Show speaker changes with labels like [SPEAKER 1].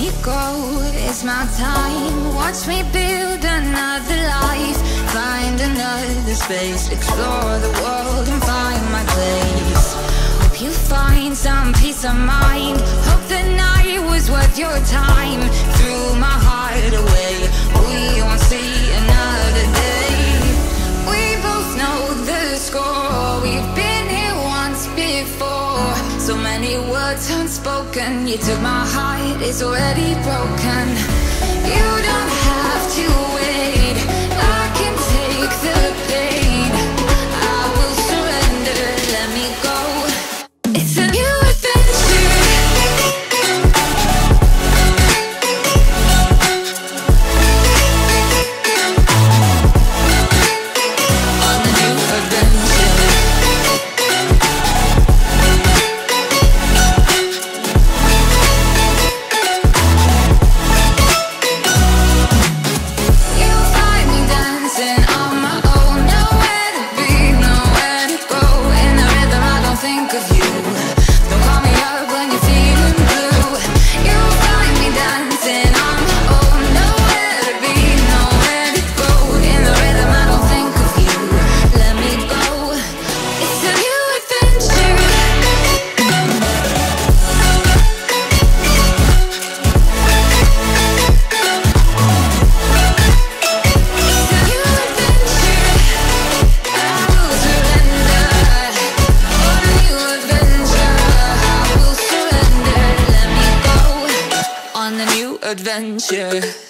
[SPEAKER 1] me go, it's my time. Watch me build another life. Find another space. Explore the world and find my place. Hope you find some peace of mind. Hope the night was worth your time. Threw my heart away. So many words unspoken. You took my heart, it's already broken. Adventure.